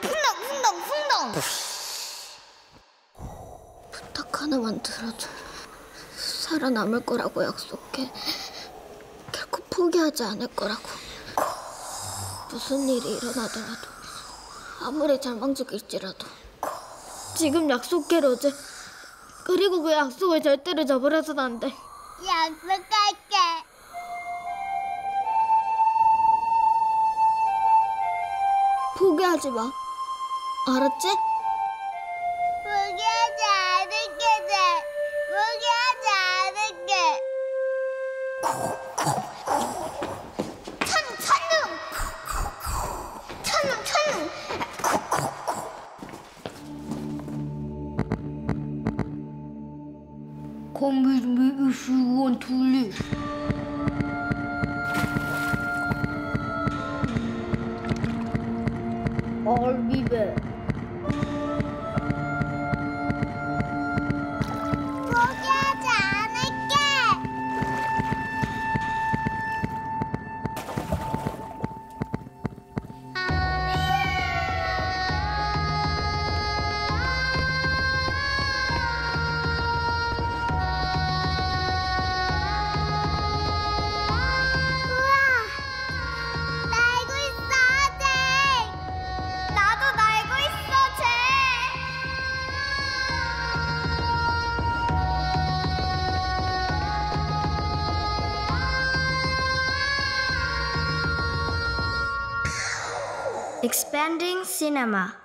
풍덩 풍덩 풍덩 부탁 하나만 들어줘. 살아남을 거라고 약속해. 결코 포기하지 않을 거라고. 무슨 일이 일어나더라도 아무리 절망적일지라도 지금 약속해 로제. 그리고 그 약속을 절대로 안 돼. 약속할게 포기하지 마. 알았지? 포기하지 않을게 돼 포기하지 않을게 천능 천능 천능 천능 Komm mit mir Schuhe und Tuli. Olbibe. 포기 Expanding Cinema